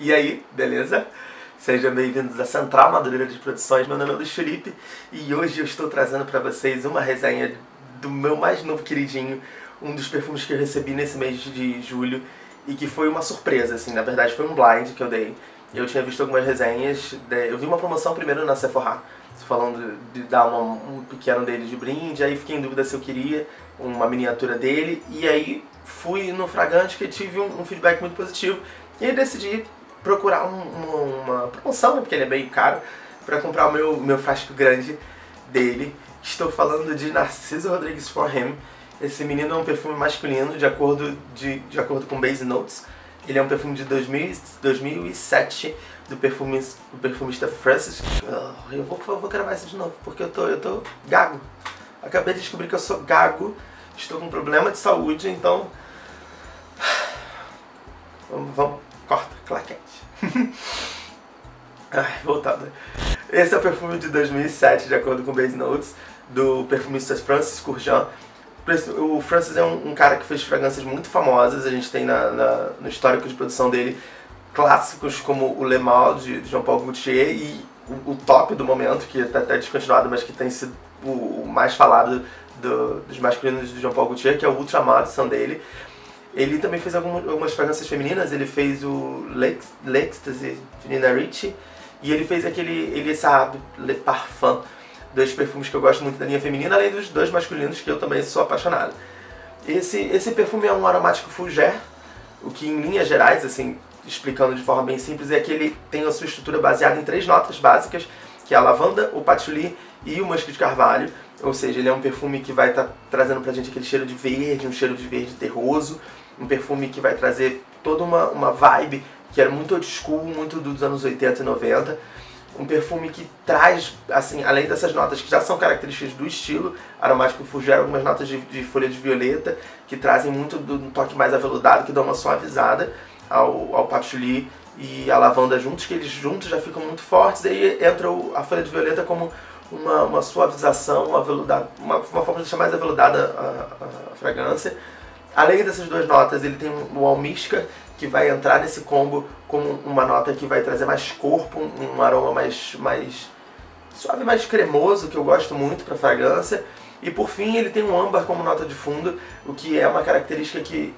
E aí, beleza? Sejam bem-vindos à Central Madureira de Produções. Meu nome é Luiz Felipe e hoje eu estou trazendo para vocês uma resenha do meu mais novo queridinho, um dos perfumes que eu recebi nesse mês de julho e que foi uma surpresa, assim, na verdade foi um blind que eu dei. Eu tinha visto algumas resenhas, eu vi uma promoção primeiro na Sephora, falando de dar uma, um pequeno dele de brinde, aí fiquei em dúvida se eu queria uma miniatura dele, e aí fui no Fragante que tive um, um feedback muito positivo, e aí decidi procurar um, uma, promoção, né, porque ele é bem caro, para comprar o meu, meu frasco grande dele. Estou falando de Narciso Rodrigues For Him. Esse menino é um perfume masculino, de acordo, de, de acordo com Base Notes. Ele é um perfume de 2000, 2007, do, do perfumista Francis. Oh, eu vou, vou gravar isso de novo, porque eu tô, eu tô gago. Acabei de descobrir que eu sou gago, estou com problema de saúde, então... Vamos, vamos corta, claquete. Ai, voltado. Esse é o perfume de 2007, de acordo com Base Notes, do perfumista Francis Courjean. O Francis é um, um, cara que fez fragrâncias muito famosas, a gente tem na, na, no histórico de produção dele clássicos como o Le Mal de, de Jean Paul Gaultier e o, o, top do momento, que está até descontinuado, mas que tem sido o, o mais falado do, dos masculinos de Jean Paul Gaultier, que é o Ultramar, são dele. Ele também fez algumas, fragrâncias femininas, ele fez o L'Ecstasy de Nina Ricci e ele fez aquele Ele Sabe, Le Parfum, dois perfumes que eu gosto muito da linha feminina, além dos dois masculinos que eu também sou apaixonado. Esse, esse perfume é um aromático fougère, o que em linhas gerais, assim, explicando de forma bem simples, é que ele tem a sua estrutura baseada em três notas básicas, que é a lavanda, o patchouli e o musco de carvalho. Ou seja, ele é um perfume que vai estar tá trazendo pra gente aquele cheiro de verde, um cheiro de verde terroso, um perfume que vai trazer toda uma, uma vibe que era muito old school, muito dos anos 80 e 90. Um perfume que traz, assim, além dessas notas que já são características do estilo aromático Fougère, algumas notas de, de, folha de violeta que trazem muito do um toque mais aveludado, que dão uma suavizada ao, ao patchouli e a lavanda juntos, que eles juntos já ficam muito fortes. E aí entra o, a folha de violeta como uma, uma suavização, uma, aveludada, uma, uma forma de deixar mais aveludada a, a, a fragrância. Além dessas duas notas, ele tem o almística, que vai entrar nesse combo como uma nota que vai trazer mais corpo, um aroma mais, mais suave, mais cremoso, que eu gosto muito para fragrância. E por fim, ele tem um âmbar como nota de fundo, o que é uma característica que,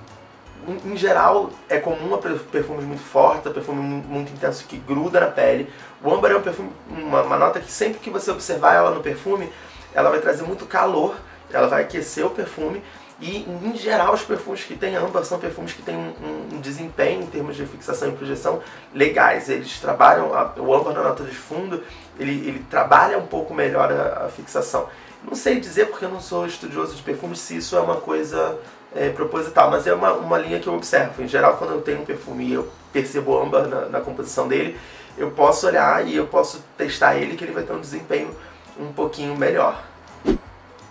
em geral, é comum a perfumes muito fortes, a perfume muito intenso que gruda na pele. O âmbar é um perfume, uma, uma nota que sempre que você observar ela no perfume, ela vai trazer muito calor, ela vai aquecer o perfume e, em geral, os perfumes que tem âmbar são perfumes que têm um, um, desempenho em termos de fixação e projeção legais. Eles trabalham, a, o âmbar na nota de fundo, ele, ele trabalha um pouco melhor a, a, fixação. Não sei dizer, porque eu não sou estudioso de perfumes, se isso é uma coisa é, proposital, mas é uma, uma linha que eu observo. Em geral, quando eu tenho um perfume e eu percebo âmbar na, na composição dele, eu posso olhar e eu posso testar ele, que ele vai ter um desempenho um pouquinho melhor.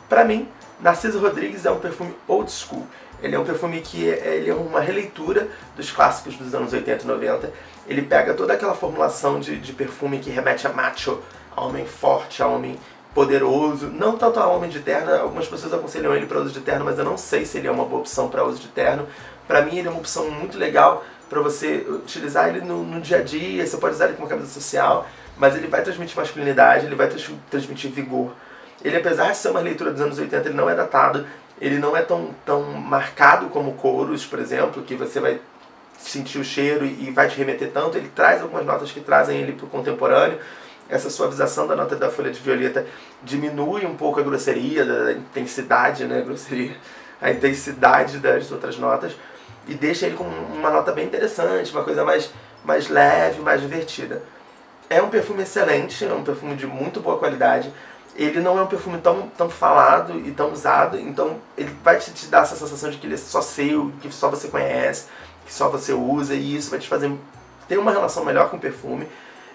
Para mim, Narciso Rodrigues é um perfume old school. Ele é um perfume que é, ele é uma releitura dos clássicos dos anos 80 e 90. Ele pega toda aquela formulação de, de perfume que remete a macho, a homem forte, a homem poderoso, não tanto a homem de terno, algumas pessoas aconselham ele para uso de terno, mas eu não sei se ele é uma boa opção para uso de terno. Para mim ele é uma opção muito legal para você utilizar ele no, no, dia a dia, você pode usar ele como camisa social, mas ele vai transmitir masculinidade, ele vai transmitir vigor. Ele, apesar de ser uma leitura dos anos 80, ele não é datado, ele não é tão, tão marcado como Coros, por exemplo, que você vai sentir o cheiro e vai te remeter tanto. Ele traz algumas notas que trazem ele para o contemporâneo. Essa suavização da nota da folha de violeta diminui um pouco a grosseria, da intensidade, né, grosseria, a intensidade das outras notas e deixa ele com uma nota bem interessante, uma coisa mais, mais leve, mais divertida. É um perfume excelente, é um perfume de muito boa qualidade ele não é um perfume tão, tão falado e tão usado, então ele vai te, te dar essa sensação de que ele é só seu, que só você conhece, que só você usa, e isso vai te fazer ter uma relação melhor com o perfume.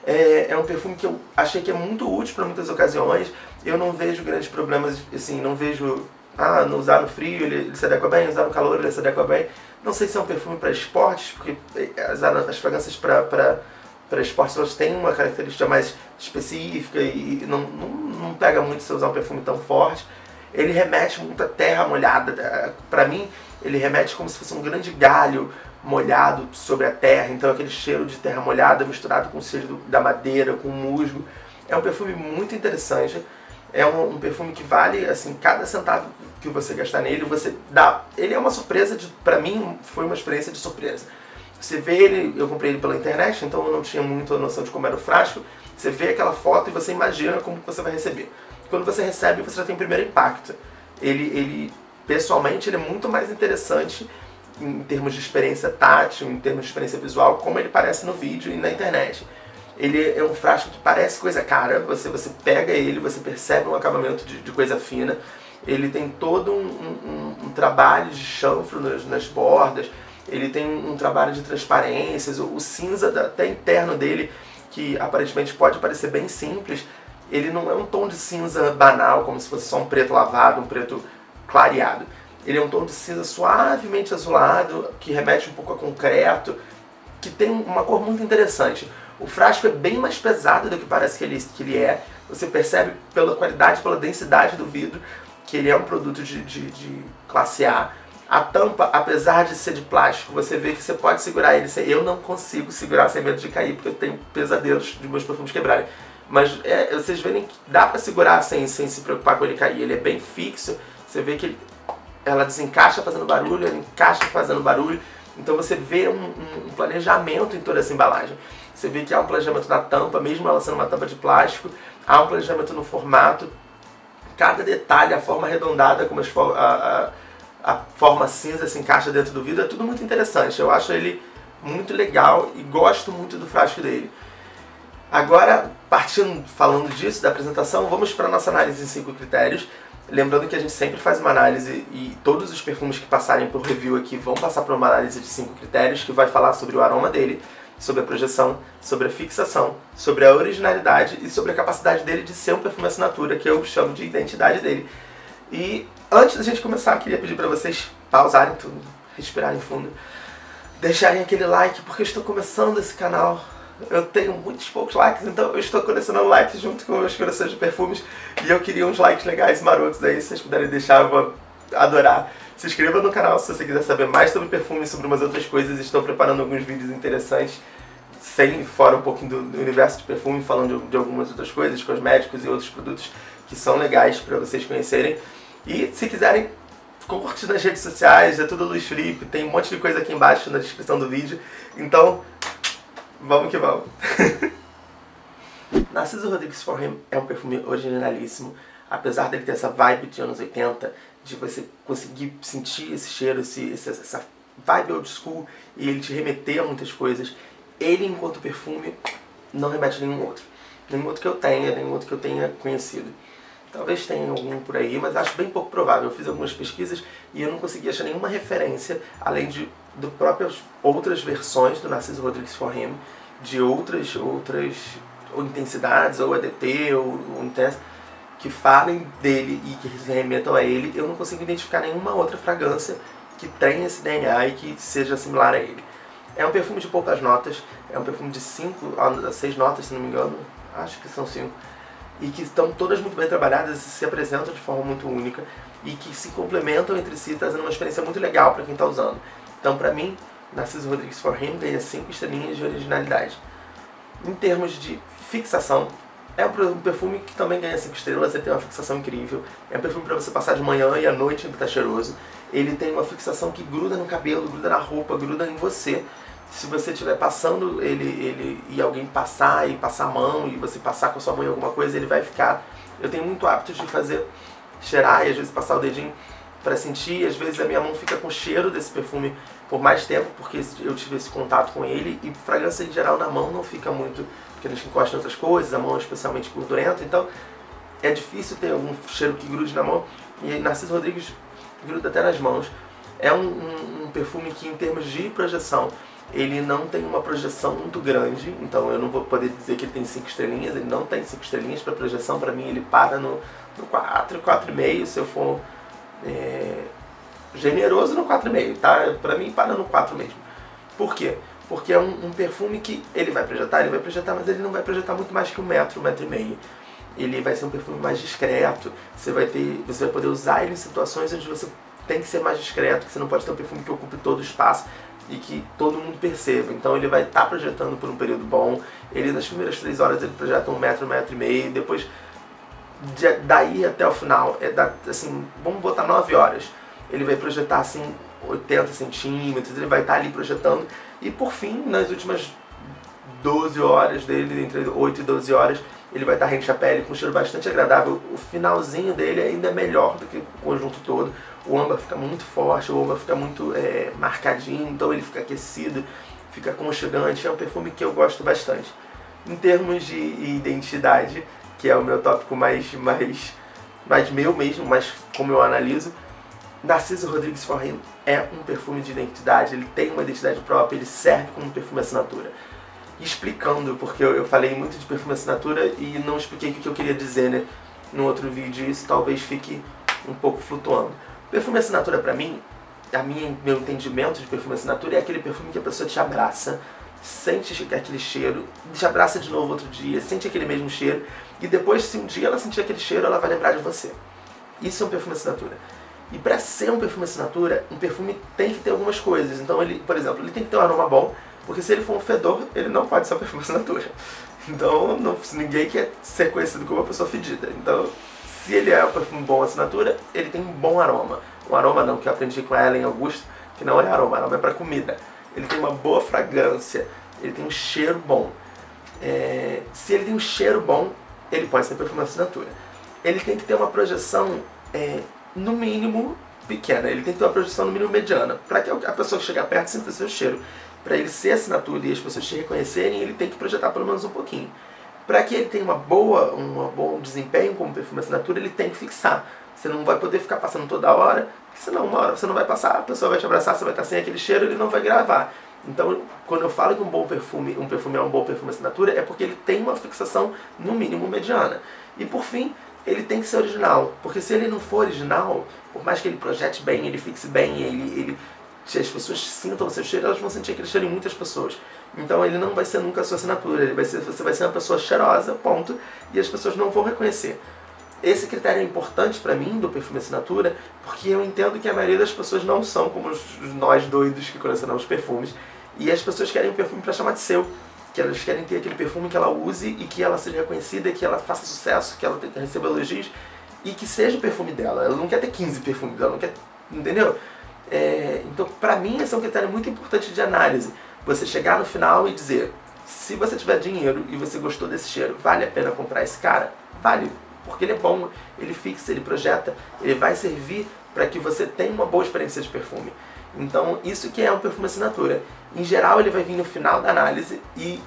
É, é um perfume que eu achei que é muito útil para muitas ocasiões, eu não vejo grandes problemas, assim, não vejo, ah, não usar no frio ele, ele se adequa bem, usar no calor ele se adequa bem. Não sei se é um perfume para esportes, porque as, as fragrâncias para para esportes elas têm uma característica mais específica e não, não, não pega muito se usar um perfume tão forte. Ele remete muita terra molhada. Para mim, ele remete como se fosse um grande galho, molhado sobre a terra, então aquele cheiro de terra molhada misturado com o cheiro da madeira, com o musgo. É um perfume muito interessante. É um, um, perfume que vale, assim, cada centavo que você gastar nele, você dá. Ele é uma surpresa, pra mim foi uma experiência de surpresa. Você vê ele, eu comprei ele pela internet, então eu não tinha muita noção de como era o frasco. Você vê aquela foto e você imagina como você vai receber. Quando você recebe, você já tem o primeiro impacto. Ele, ele pessoalmente, ele é muito mais interessante em termos de experiência tátil, em termos de experiência visual, como ele parece no vídeo e na internet. Ele é um frasco que parece coisa cara, você, você pega ele, você percebe um acabamento de, de coisa fina. Ele tem todo um, um, um trabalho de chanfro nas, nas, bordas, ele tem um trabalho de transparências, o, o cinza da, até interno dele que aparentemente pode parecer bem simples, ele não é um tom de cinza banal, como se fosse só um preto lavado, um preto clareado. Ele é um tom de cinza suavemente azulado, que remete um pouco a concreto, que tem uma cor muito interessante. O frasco é bem mais pesado do que parece que ele, que ele é. Você percebe pela qualidade, pela densidade do vidro, que ele é um produto de, de, de classe A. A tampa, apesar de ser de plástico, você vê que você pode segurar ele. Eu não consigo segurar sem medo de cair, porque eu tenho pesadelos de meus perfumes quebrarem. Mas é, vocês verem que dá para segurar sem, sem se preocupar com ele cair. Ele é bem fixo. Você vê que ele, ela desencaixa fazendo barulho, ela encaixa fazendo barulho. Então você vê um, um, um, planejamento em toda essa embalagem. Você vê que há um planejamento na tampa, mesmo ela sendo uma tampa de plástico. Há um planejamento no formato. Cada detalhe, a forma arredondada, como as, a, a a forma cinza se encaixa dentro do vidro, é tudo muito interessante. Eu acho ele muito legal e gosto muito do frasco dele. Agora, partindo, falando disso, da apresentação, vamos para a nossa análise em cinco critérios. Lembrando que a gente sempre faz uma análise e todos os perfumes que passarem por review aqui vão passar por uma análise de cinco critérios que vai falar sobre o aroma dele, sobre a projeção, sobre a fixação, sobre a originalidade e sobre a capacidade dele de ser um perfume assinatura, que eu chamo de identidade dele. E antes da gente começar, queria pedir para vocês pausarem tudo, respirarem fundo, deixarem aquele like, porque eu estou começando esse canal. Eu tenho muitos poucos likes, então eu estou colecionando likes junto com os corações de perfumes. E eu queria uns likes legais, marotos aí, se vocês puderem deixar, eu vou adorar. Se inscreva no canal se você quiser saber mais sobre perfume e sobre umas outras coisas. Estou preparando alguns vídeos interessantes, sem fora um pouquinho do, do universo de perfume, falando de, de algumas outras coisas, cosméticos e outros produtos que são legais para vocês conhecerem. E se quiserem, curte nas redes sociais, é tudo Luiz Felipe, tem um monte de coisa aqui embaixo na descrição do vídeo. Então, vamos que vamos. Narciso Rodrigues For Him é um perfume originalíssimo, apesar dele ter essa vibe de anos 80, de você conseguir sentir esse cheiro, esse, essa vibe old school e ele te remeter a muitas coisas. Ele, enquanto perfume, não remete a nenhum outro. Nenhum outro que eu tenha, nenhum outro que eu tenha conhecido. Talvez tenha algum por aí, mas acho bem pouco provável. Eu fiz algumas pesquisas e eu não consegui achar nenhuma referência, além de do próprias outras versões do Narciso Rodrigues For Him, de outras, outras ou intensidades, ou ADT, ou, ou intensa, que falem dele e que remetam a ele. Eu não consigo identificar nenhuma outra fragrância que tenha esse DNA e que seja similar a ele. É um perfume de poucas notas, é um perfume de 5 a 6 notas, se não me engano, acho que são 5 e que estão todas muito bem trabalhadas e se apresentam de forma muito única e que se complementam entre si, trazendo uma experiência muito legal para quem está usando. Então, para mim, Narciso Rodrigues For Him ganha 5 estrelinhas de originalidade. Em termos de fixação, é um perfume que também ganha 5 estrelas, ele tem uma fixação incrível. É um perfume para você passar de manhã e à noite ainda tá cheiroso. Ele tem uma fixação que gruda no cabelo, gruda na roupa, gruda em você se você estiver passando ele, ele e alguém passar e passar a mão e você passar com a sua mão em alguma coisa, ele vai ficar. Eu tenho muito hábito de fazer cheirar e às vezes passar o dedinho para sentir, e às vezes a minha mão fica com o cheiro desse perfume por mais tempo, porque eu tive esse contato com ele, e fragrância em geral na mão não fica muito, porque a gente encosta em outras coisas, a mão é especialmente gordurenta, então é difícil ter algum cheiro que grude na mão, e Narciso Rodrigues gruda até nas mãos. É um, um, um perfume que em termos de projeção ele não tem uma projeção muito grande, então eu não vou poder dizer que ele tem 5 estrelinhas, ele não tem 5 estrelinhas para projeção, para mim ele para no, no 4, 4,5 se eu for é, generoso no 4,5, tá? Para mim para no 4 mesmo. Por quê? Porque é um, um, perfume que ele vai projetar, ele vai projetar, mas ele não vai projetar muito mais que um metro, um metro e meio. Ele vai ser um perfume mais discreto, você vai, ter, você vai poder usar ele em situações onde você tem que ser mais discreto, que você não pode ter um perfume que ocupe todo o espaço e que todo mundo perceba. Então ele vai estar tá projetando por um período bom. Ele nas primeiras três horas ele projeta um metro, um metro e meio, depois de, daí até o final, é da, assim, vamos botar nove horas. Ele vai projetar assim 80 centímetros, ele vai estar tá ali projetando. E por fim, nas últimas 12 horas dele, entre 8 e 12 horas, ele vai estar rente à pele com um cheiro bastante agradável. O finalzinho dele ainda é melhor do que o conjunto todo o âmbar fica muito forte, o âmbar fica muito é, marcadinho, então ele fica aquecido, fica aconchegante. É um perfume que eu gosto bastante. Em termos de identidade, que é o meu tópico mais, mais, mais meu mesmo, mais como eu analiso, Narciso Rodrigues For Him é um perfume de identidade, ele tem uma identidade própria, ele serve como perfume assinatura. Explicando, porque eu, falei muito de perfume assinatura e não expliquei o que eu queria dizer né, no outro vídeo, isso talvez fique um pouco flutuando. Perfume assinatura para mim, a minha, meu entendimento de perfume assinatura é aquele perfume que a pessoa te abraça, sente aquele cheiro, te abraça de novo outro dia, sente aquele mesmo cheiro, e depois, se um dia ela sentir aquele cheiro, ela vai lembrar de você. Isso é um perfume assinatura. E para ser um perfume assinatura, um perfume tem que ter algumas coisas. Então, ele, por exemplo, ele tem que ter um aroma bom, porque se ele for um fedor, ele não pode ser um perfume assinatura. Então, não, ninguém quer ser conhecido como uma pessoa fedida. Então, se ele é um perfume bom assinatura, ele tem um bom aroma. Um aroma não, que eu aprendi com a Ellen Augusto, que não é aroma, aroma é para comida. Ele tem uma boa fragrância, ele tem um cheiro bom. É, se ele tem um cheiro bom, ele pode ser perfume assinatura. Ele tem que ter uma projeção, é, no mínimo, pequena. Ele tem que ter uma projeção no mínimo mediana. Para que a pessoa que chegar perto sinta seu cheiro. Para ele ser assinatura e as pessoas te reconhecerem, ele tem que projetar pelo menos um pouquinho. Para que ele tenha uma boa, um bom desempenho como perfume assinatura, ele tem que fixar. Você não vai poder ficar passando toda hora, senão uma hora você não vai passar, a pessoa vai te abraçar, você vai estar sem aquele cheiro, ele não vai gravar. Então, quando eu falo que um bom perfume, um perfume é um bom perfume assinatura, é porque ele tem uma fixação no mínimo mediana. E por fim, ele tem que ser original, porque se ele não for original, por mais que ele projete bem, ele fixe bem, ele, ele se as pessoas sintam o seu cheiro, elas vão sentir aquele cheiro em muitas pessoas. Então ele não vai ser nunca a sua assinatura, ele vai ser, você vai ser uma pessoa cheirosa, ponto, e as pessoas não vão reconhecer. Esse critério é importante para mim do perfume assinatura, porque eu entendo que a maioria das pessoas não são como nós doidos que colecionamos perfumes, e as pessoas querem um perfume para chamar de seu, que elas querem ter aquele perfume que ela use e que ela seja reconhecida, que ela faça sucesso, que ela receba elogios e que seja o perfume dela. Ela não quer ter 15 perfumes, ela não quer, entendeu? É, então, para mim, esse é um critério muito importante de análise você chegar no final e dizer: se você tiver dinheiro e você gostou desse cheiro, vale a pena comprar esse cara? Vale, porque ele é bom, ele fixa, ele projeta, ele vai servir para que você tenha uma boa experiência de perfume. Então, isso que é um perfume assinatura. Em geral, ele vai vir no final da análise e,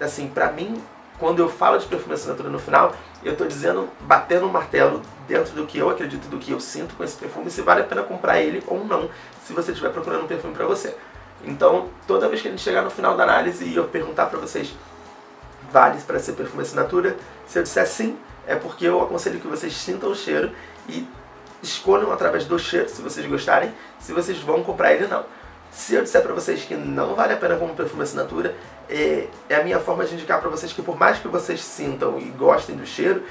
assim, para mim, quando eu falo de perfume assinatura no final, eu estou dizendo, batendo um martelo dentro do que eu acredito, do que eu sinto com esse perfume, se vale a pena comprar ele ou não, se você estiver procurando um perfume para você. Então, toda vez que a gente chegar no final da análise e eu perguntar para vocês, vale para ser perfume assinatura? Se eu disser sim, é porque eu aconselho que vocês sintam o cheiro e escolham através do cheiro, se vocês gostarem, se vocês vão comprar ele ou não. Se eu disser para vocês que não vale a pena como perfume assinatura, é, é a minha forma de indicar para vocês que por mais que vocês sintam e gostem do cheiro,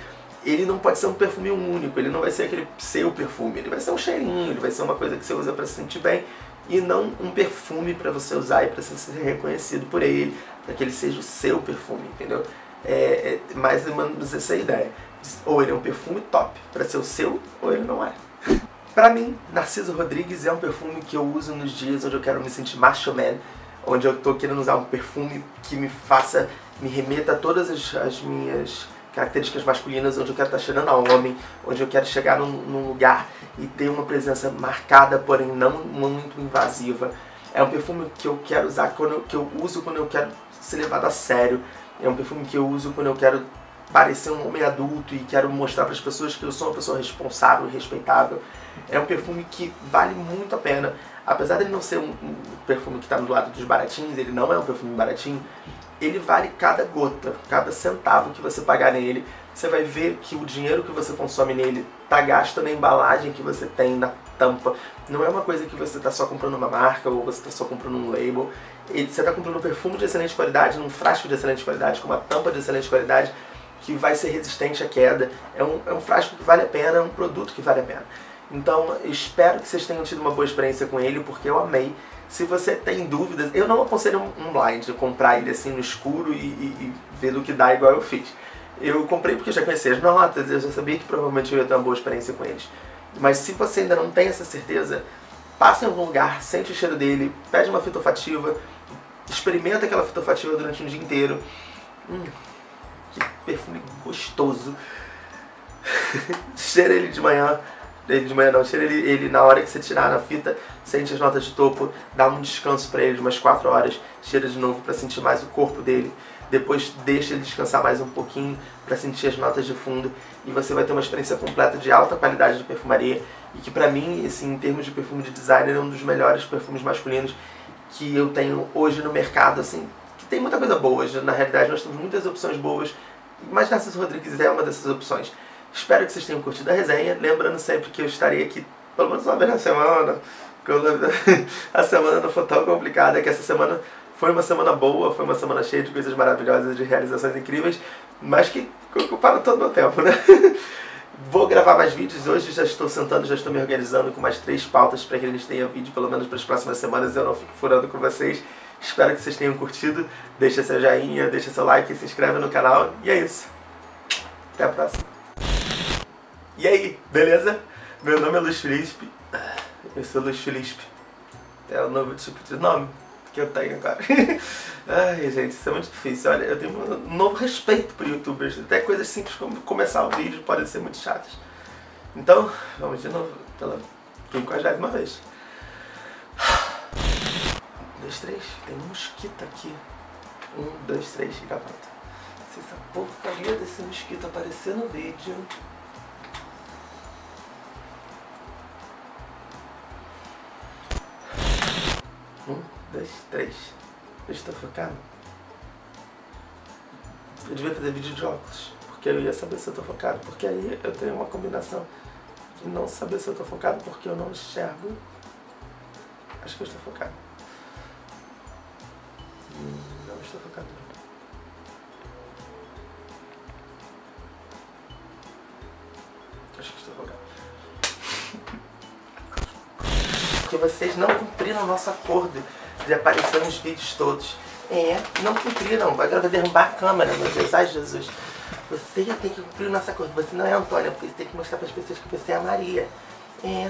ele não pode ser um perfume único, ele não vai ser aquele seu perfume, ele vai ser um cheirinho, ele vai ser uma coisa que você usa para se sentir bem e não um perfume para você usar e para você ser reconhecido por ele, para que ele seja o seu perfume, entendeu? É, é mais ou menos essa é ideia. Ou ele é um perfume top para ser o seu, ou ele não é. para mim, Narciso Rodrigues é um perfume que eu uso nos dias onde eu quero me sentir macho man, onde eu estou querendo usar um perfume que me faça, me remeta a todas as, as minhas características masculinas, onde eu quero estar cheirando a homem, onde eu quero chegar num, num, lugar e ter uma presença marcada, porém não muito invasiva. É um perfume que eu quero usar, quando eu, que eu uso quando eu quero ser levado a sério. É um perfume que eu uso quando eu quero parecer um homem adulto e quero mostrar para as pessoas que eu sou uma pessoa responsável e respeitável. É um perfume que vale muito a pena. Apesar de ele não ser um, um perfume que está do lado dos baratinhos, ele não é um perfume baratinho, ele vale cada gota, cada centavo que você pagar nele. Você vai ver que o dinheiro que você consome nele tá gasto na embalagem que você tem, na tampa. Não é uma coisa que você está só comprando uma marca ou você está só comprando um label. Você está comprando um perfume de excelente qualidade, num frasco de excelente qualidade, com uma tampa de excelente qualidade, que vai ser resistente à queda. É um, é um frasco que vale a pena, é um produto que vale a pena. Então, espero que vocês tenham tido uma boa experiência com ele, porque eu amei. Se você tem dúvidas, eu não aconselho um blind, comprar ele assim no escuro e, e, e ver do que dá igual eu fiz. Eu comprei porque eu já conhecia as notas, eu já sabia que provavelmente eu ia ter uma boa experiência com eles. Mas se você ainda não tem essa certeza, passa em algum lugar, sente o cheiro dele, pede uma fita olfativa, experimenta aquela fita olfativa durante um dia inteiro. Hum, que perfume gostoso. cheira ele de manhã, ele de manhã não, cheira ele, ele na hora que você tirar na fita, sente as notas de topo, dá um descanso para ele de umas 4 horas, cheira de novo para sentir mais o corpo dele. Depois deixa ele descansar mais um pouquinho para sentir as notas de fundo. E você vai ter uma experiência completa de alta qualidade de perfumaria. E que para mim, assim, em termos de perfume de designer, é um dos melhores perfumes masculinos que eu tenho hoje no mercado, assim, que tem muita coisa boa, na realidade nós temos muitas opções boas, mas Narciso Rodrigues é uma dessas opções. Espero que vocês tenham curtido a resenha, lembrando sempre que eu estarei aqui pelo menos uma vez na semana, a semana não for tão complicada, que essa semana foi uma semana boa, foi uma semana cheia de coisas maravilhosas, de realizações incríveis, mas que ocuparam todo o meu tempo, né? Vou gravar mais vídeos hoje, já estou sentando, já estou me organizando com mais três pautas para que gente tenha vídeo pelo menos para as próximas semanas eu não fico furando com vocês. Espero que vocês tenham curtido. Deixa seu joinha, deixa seu like, se inscreve no canal e é isso. Até a próxima. E aí, beleza? Meu nome é Luiz Felipe. Eu sou Luiz Felipe. É o novo tipo de nome que eu tenho agora. Ai, gente, isso é muito difícil. Olha, eu tenho um novo respeito por youtubers. Até coisas simples como começar o vídeo podem ser muito chatas. Então, vamos de novo pela quinquagésima vez. Um, dois, três. Tem um mosquito aqui. Um, dois, três, gravando. Se essa porcaria desse mosquito aparecer no vídeo... Um, dois, três. Eu estou focado. Eu devia fazer vídeo de óculos, porque eu ia saber se eu estou focado. Porque aí eu tenho uma combinação de não saber se eu estou focado porque eu não enxergo. Acho que eu estou focado. Hum, não estou focado. Porque vocês não cumpriram o nosso acordo de aparecer nos vídeos todos. É, não cumpriram. Agora vai derrubar a câmera, meu Deus. Ai, Jesus. Você tem que cumprir nossa coisa. Você não é Antônia, porque você tem que mostrar para as pessoas que você é a Maria. É,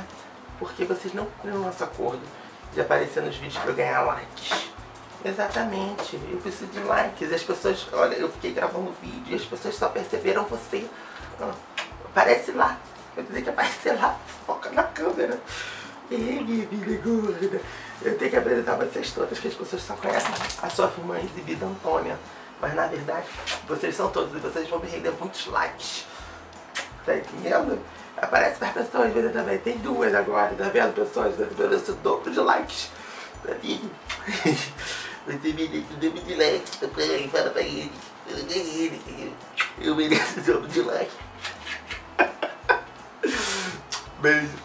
porque vocês não cumpriram nosso acordo de aparecer nos vídeos para eu ganhar likes. Exatamente. Eu preciso de likes. As pessoas, olha, eu fiquei gravando vídeo e as pessoas só perceberam você. Aparece lá. Eu tenho que aparecer lá. Foca na câmera. Minha vida gorda. Eu tenho que apresentar vocês todas, que as pessoas só conhecem a sua irmã exibida Antônia. Mas na verdade, vocês são todos e vocês vão me render muitos likes. Tá entendendo? Aparece para pessoas, vezes também. Tem duas agora, tá vendo, pessoas? Eu mereço o dobro de likes. Tá vendo? Você merece o dobro de likes. Fala pra ele. Eu mereço o dobro de likes. Beijo.